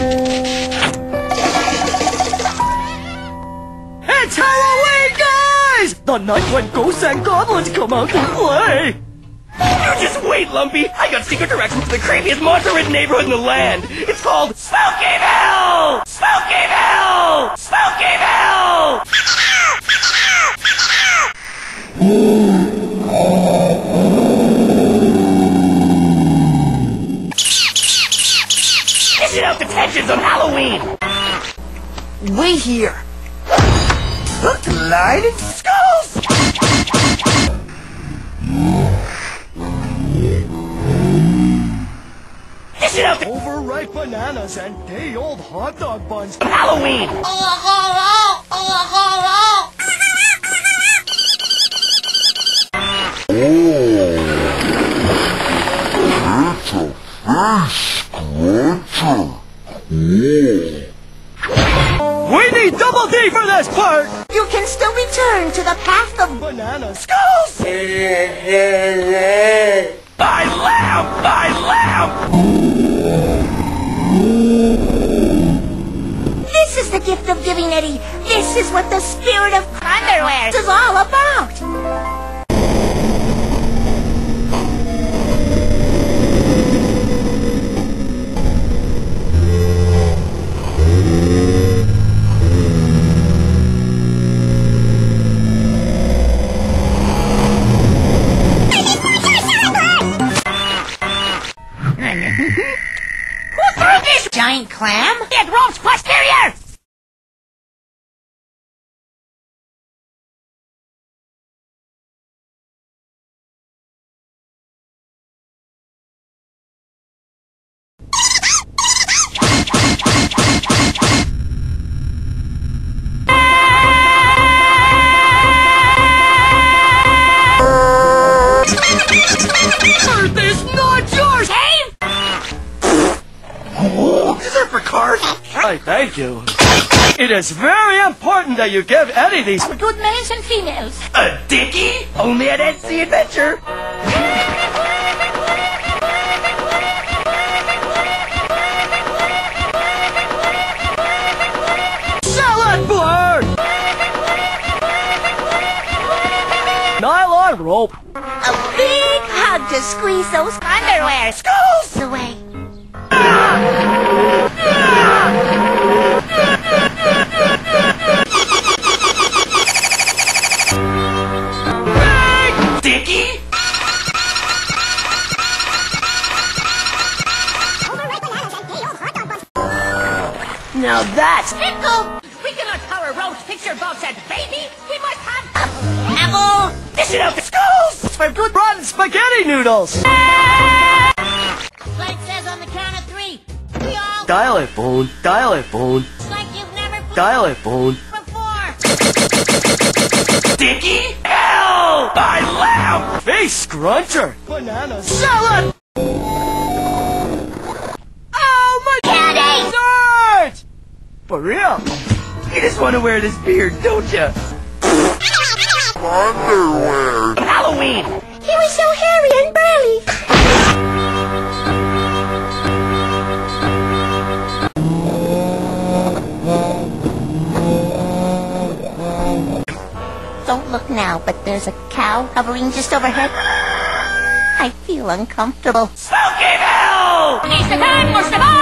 It's Halloween, guys! The night when ghosts and goblins come out to play! You just wait, Lumpy! I got secret directions to the creepiest monster-ridden neighborhood in the land! It's called Spookyville! Spookyville! Spookyville! Dishing out the tensions on Halloween! Wait here! Gliding skulls! Dishing out the Overripe bananas and day old hot dog buns. Halloween! Oh, oh, oh, oh, it's a face scruncher. Cool. Mm. We need Double D for this part! You can still return to the path of Banana skulls! My lamp! My lamp! This is the gift of giving, Eddy. This is what the spirit of underwear is all about. Giant clam? dead ropes posterior? I thank you. It is very important that you give Eddy these. Good males and females. A dickie? Only at Etsy Adventure. Salad board! Nylon rope. A big hug to squeeze those underwear skulls away. Now that's Pickle! We cannot power roast picture box and baby! We must have apple Dishing out the skulls! For good rotten spaghetti noodles. like says on the count of three. We all Dial it, phone. Dial it, phone. like you've never Dial it, phone. before. Dickie? Hell! My lamp! Face scruncher. Banana salad. For real? You just want to wear this beard, don't you? Underwear. Halloween! He was so hairy and burly. Don't look now, but there's a cow hovering just overhead. I feel uncomfortable. Spookyville! It's the time for Staboni!